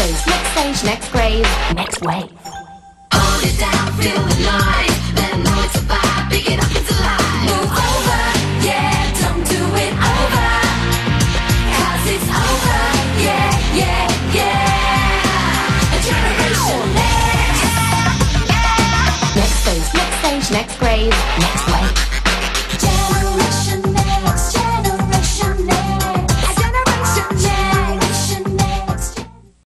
phase, next stage, next grave, next wave. Hold it down, feel the line. Then know it's a vibe. Pick it up, it's alive. Move over, yeah, don't do it over. 'Cause it's over, yeah, yeah, yeah. A generation next. Next phase, next stage, next grave, next wave.